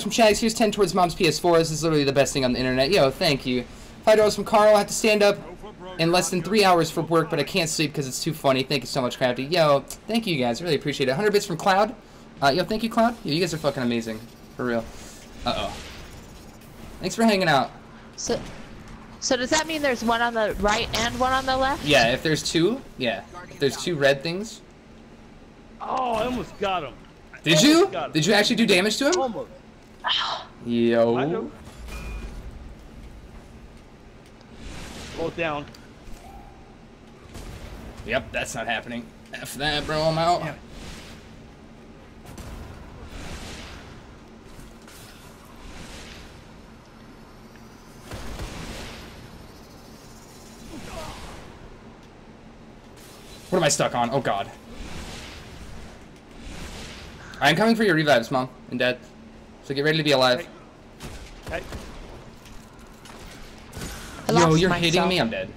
from Shags. Here's 10 towards mom's PS4. This is literally the best thing on the internet. Yo, thank you. Five dollars from Carl. I have to stand up in less than three hours for work, but I can't sleep because it's too funny. Thank you so much, Kraftyy. Yo, thank you guys. Really appreciate it. 100 bits from Cloud. Uh, yo, thank you, Cloud. Yo, you guys are fucking amazing. For real. Uh-oh. Thanks for hanging out. So, so does that mean there's one on the right and one on the left? Yeah, if there's two, yeah. If there's two red things. Oh, I almost got him. Did you? Did you actually do damage to him? Almost. Yo. I know. Both down. Yep, that's not happening. F that, bro. I'm out. What am I stuck on? Oh god. I'm coming for your revives, mom and dad. So get ready to be alive. Okay. I Yo, you're myself. hitting me. I'm dead.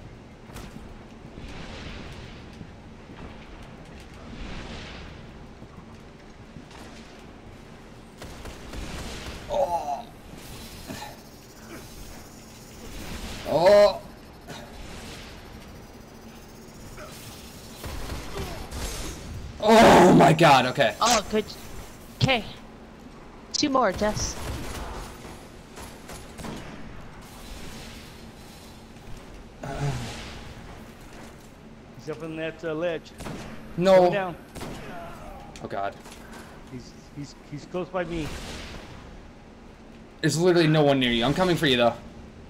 Oh. Oh. Oh my god, okay. Oh, good. Okay. Two more, Jess. He's up on that uh, ledge. No. Down. Oh god. He's he's he's close by me. There's literally no one near you. I'm coming for you though.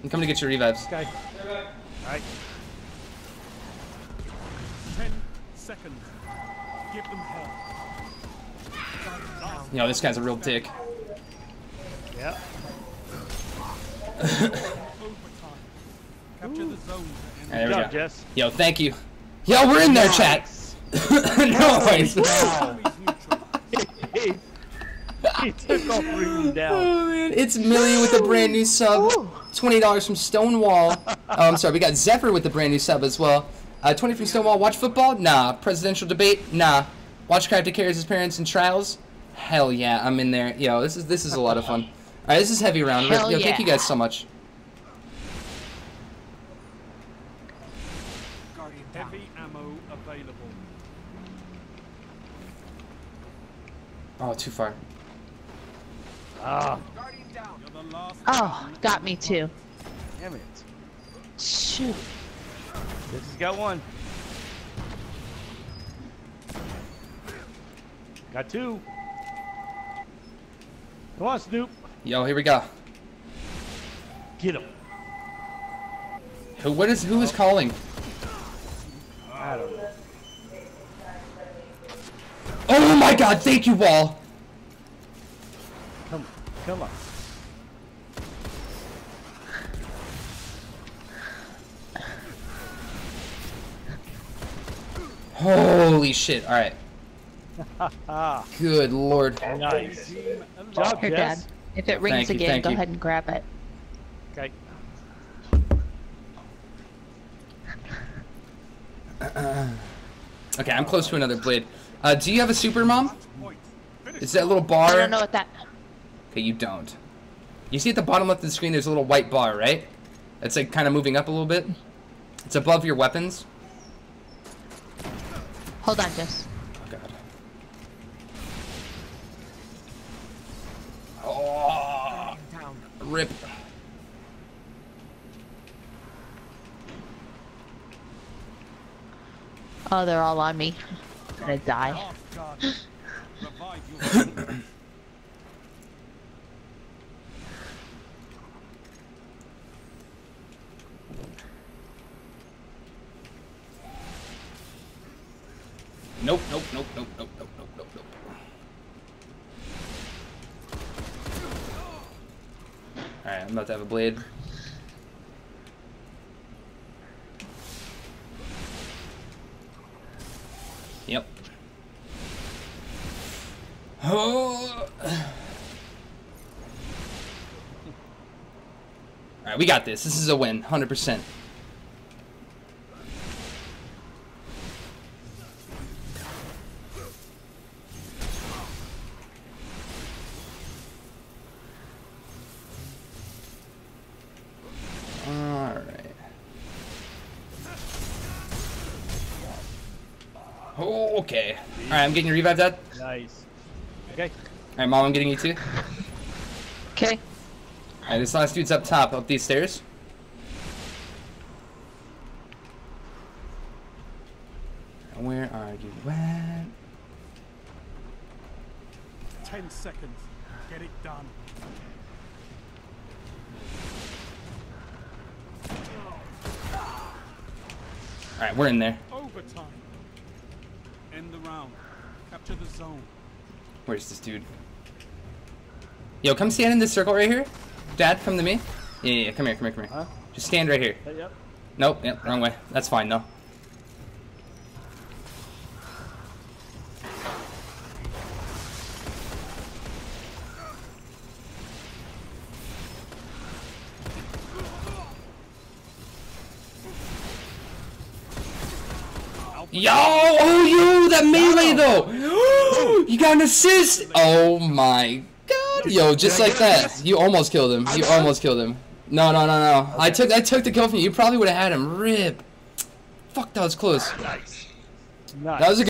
I'm coming to get your revives. Okay. Alright. Ten seconds. Give them hell. You know, this guy's a real dick. Yeah. Capture the zone. to end Alright, there we go. Jess. Yo, thank you. Yo, we're in there, chat. nice. the enemy's neutral. he, he took off reading down. Oh man, it's Millie with a brand new sub. Twenty dollars from Stonewall. Oh, I'm sorry, we got Zephyr with the brand new sub as well. Uh, Twenty from Stonewall. Watch football? Nah. Presidential debate? Nah. Watch Kraftyy carries his parents in trials? Hell yeah, I'm in there. Yo, this is this is a lot of fun. All right, this is heavy round. Hell Yo, thank you guys so much. Heavy ammo available. Oh, too far. Ah, You're the last. Oh, got me too. damn it. Shoot. This has got one. Got two. Come on, Snoop. Yo, here we go. Get him. Who? What is? Who is calling? I don't know. Oh my God! Thank you, Wall. Come, come on. Holy shit! All right. Ah, Good lord. nice. Team alive. Job, Here, Dad. Jess. If it rings Thank you, again, thank go you. ahead and grab it. Okay. Okay, I'm close to another blade. Uh, do you have a super mom? Point. Is that little bar? I don't know what that. Okay, you don't. You see at the bottom left of the screen, there's a little white bar, right? It's like kind of moving up a little bit. It's above your weapons. Hold on, Jess. Rip. Oh, they're all on me. I'm gonna die. Oh, Off guard. Revive your Nope, nope, nope, nope, nope, nope, nope, nope, Alright, I'm about to have a blade. Yep. Oh. Alright, we got this. This is a win, 100%. Oh, okay. Alright, I'm getting your revive, Dad. Nice. Okay. Alright, Mom, I'm getting you too. Okay. Alright, this last dude's up top, up these stairs. Where are you at? Ten seconds. Get it done. Alright, we're in there. Overtime. End the round. Capture the zone. Where's this dude? Yo, come stand in this circle right here. Dad, come to me. Yeah, yeah, yeah, come here, come here, come here. Huh? Just stand right here. Hey, yep. Nope, yep, wrong way. That's fine though. Yo! Oh, you! That melee though! you got an assist! Oh my god! Yo, just like that. You almost killed him. You almost killed him. No, no, no, no. I took I took the kill from you. You probably would have had him. Rip. Fuck, that was close. Nice. That was a good